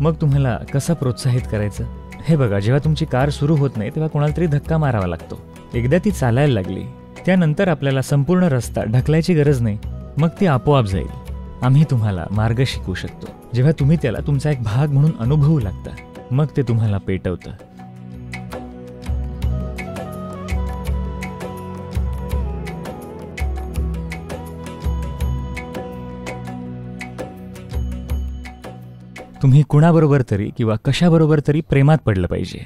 मग तुम्हाला कसं प्रोत्साहित करायचं? हे बघा जेव्हा तुमची कार सुरू होत नाही तेव्हा कोणाला तरी धक्का मारावा लागतो. एकदा ती चालायला लागली त्यानंतर आपल्याला संपूर्ण रस्ता ढकलायची गरज नाही. मग ती आपोआप जाईल. आम्ही तुम्हाला मार्ग शिकवू शकतो. जेव्हा तुम्ही त्याला तुमचा एक भाग म्हणून अनुभवू लागता मग ते तुम्हाला पेटवतं. तुम्ही कुणाबरोबर तरी किंवा कशाबरोबर तरी प्रेमात पडलं पाहिजे.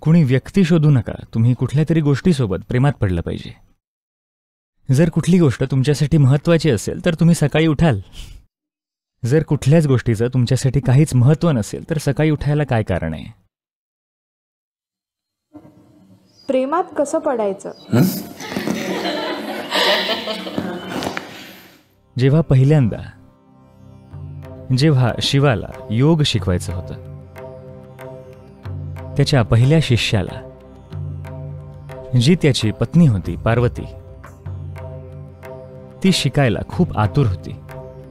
कुणी व्यक्ती शोधू नका तुम्ही कुठल्या तरी गोष्टीसोबत प्रेमात पडलं पाहिजे. जर कुठली गोष्ट तुमच्यासाठी महत्त्वाची असेल तर तुम्ही सकाळी उठाल. जर कुठल्याच गोष्टीचं तुमच्यासाठी काहीच महत्त्व नसेल तर सकाळी उठायला काय कारण आहे? प्रेमात कसं पडायचं? जेव्हा पहिल्यांदा जेव्हा शिवाला योग शिकवायचं होतं त्याच्या पहिल्या शिष्याला जी त्याची पत्नी होती पार्वती ती शिकायला खूप आतुर होती.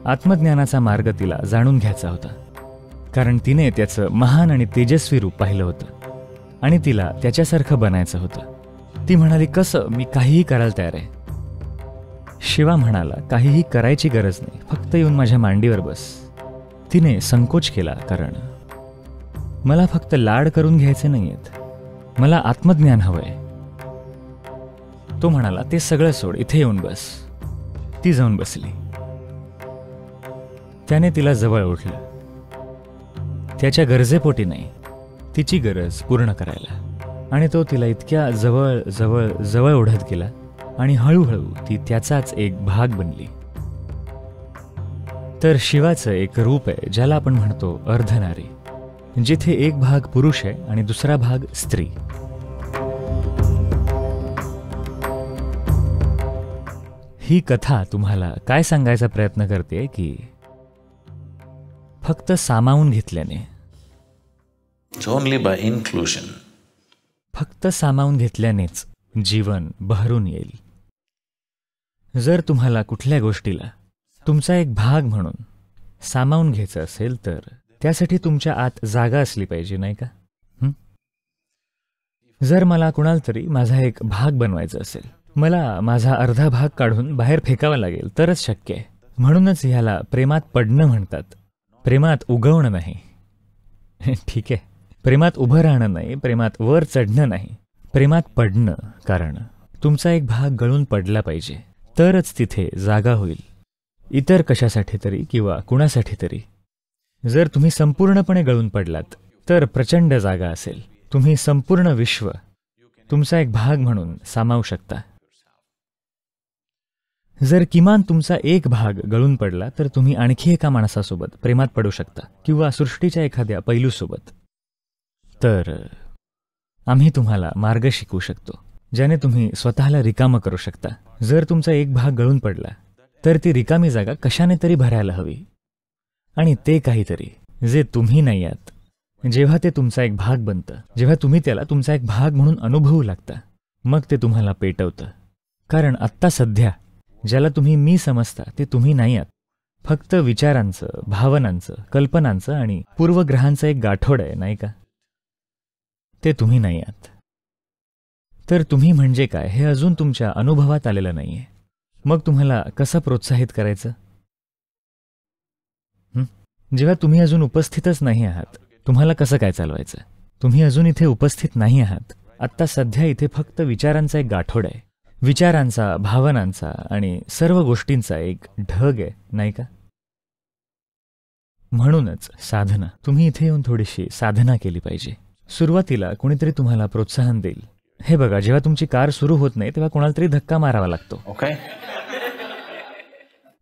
आत्मज्ञानाचा मार्ग तिला जाणून घ्यायचा होता कारण तिने त्याचं महान आणि तेजस्वी रूप पाहिलं होतं आणि तिला त्याच्यासारखं बनायचं होतं. ती म्हणाली कसं? मी काहीही करायला तयार आहे. शिवा म्हणाला काहीही करायची गरज नाही. फक्त येऊन माझ्या मांडीवर बस. तिने संकोच केला कारण मला फक्त लाड करून घ्यायचे नाहीयेत. मला आत्मज्ञान हवंय. तो म्हणाला ते सगळं सोड इथे येऊन बस. ती जाऊन बसली. त्याने तिला जवळ उठलं त्याच्या गरजेपोटी नाही तिची गरज पूर्ण करायला. आणि तो तिला इतक्या जवळ जवळ जवळ ओढत गेला आणि हळूहळू ती त्याचाच एक भाग बनली. तर शिवाचं एक रूप आहे ज्याला आपण म्हणतो अर्धनारी जिथे एक भाग पुरुष आहे आणि दुसरा भाग स्त्री. ही कथा तुम्हाला काय सांगायचा प्रयत्न करते की फक्त सामावून घेतल्याने? Only by inclusion. फक्त सामावून घेतल्यानेच जीवन बहरून येईल. जर तुम्हाला कुठल्या गोष्टीला तुमचा एक भाग म्हणून सामावून घ्यायचं असेल तर त्यासाठी तुमच्या आत जागा असली पाहिजे नाही का? जर मला कुणाला तरी माझा एक भाग बनवायचा असेल मला माझा अर्धा भाग काढून बाहेर फेकावा लागेल तरच शक्य आहे. म्हणूनच ह्याला प्रेमात पडणं म्हणतात. प्रेमात उगवणं नाही. ठीक आहे. प्रेमात उभं राहणं नाही प्रेमात वर चढणं नाही. प्रेमात पडणं कारण तुमचा एक भाग गळून पडला पाहिजे तरच तिथे जागा होईल. इतर कशासाठी तरी किंवा कुणासाठी तरी. जर तुम्ही संपूर्णपणे गळून पडलात तर प्रचंड जागा असेल. तुम्ही संपूर्ण विश्व तुमचा एक भाग म्हणून सामावू शकता. जर किमान तुमचा एक भाग गळून पडला तर तुम्ही आणखी एका माणसासोबत प्रेमात पडू शकता किंवा सृष्टीच्या एखाद्या पैलूसोबत. तर आम्ही तुम्हाला मार्ग शिकवू शकतो ज्याने तुम्ही स्वतःला रिकामं करू शकता. जर तुमचा एक भाग गळून पडला तर ती रिकामी जागा कशाने तरी भरायला हवी. आणि ते काहीतरी जे तुम्ही नाही आहात. जेव्हा ते तुमचा एक भाग बनतं जेव्हा तुम्ही त्याला तुमचा एक भाग म्हणून अनुभवू लागता मग ते तुम्हाला पेटवतं. कारण आत्ता सध्या ज्याला तुम्ही मी समजता ते तुम्ही नाही आहात. फक्त विचारांचं भावनांचं कल्पनांचं आणि पूर्वग्रहांचं एक गाठोड आहे नाही का? ते तुम्ही नाही आहात. तर तुम्ही म्हणजे काय हे अजून तुमच्या अनुभवात आलेलं नाहीये. मग तुम्हाला कसं प्रोत्साहित करायचं? जेव्हा तुम्ही अजून उपस्थितच नाही आहात तुम्हाला कसं काय चालवायचं? तुम्ही अजून इथे उपस्थित नाही आहात. आत्ता सध्या इथे फक्त विचारांचा एक गाठोड आहे. विचारांचा भावनांचा आणि सर्व गोष्टींचा एक ढग आहे नाही का? म्हणूनच साधना. तुम्ही इथे येऊन थोडीशी साधना केली पाहिजे. सुरुवातीला कोणीतरी तुम्हाला प्रोत्साहन देईल. हे बघा जेव्हा तुमची कार सुरू होत नाही तेव्हा कोणाला तरी धक्का मारावा लागतो. Okay?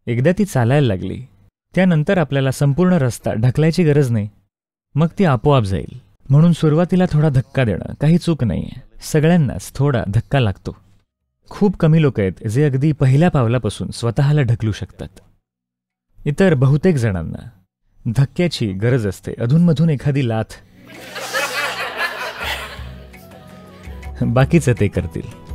एकदा ती चालायला लागली. त्यानंतर आपल्याला संपूर्ण रस्ता ढकलायची गरज नाही. मग ती आपोआप जाईल. म्हणून सुरुवातीला थोडा धक्का देणं काही चूक नाही सगळ्यांनाच थोडा धक्का लागतो. खूप कमी लोक आहेत जे अगदी पहिल्या पावलापासून स्वतःला ढकलू शकतात. इतर बहुतेक जणांना धक्क्याची गरज असते. अधूनमधून एखादी लाथ. बाकीचं ते करतील.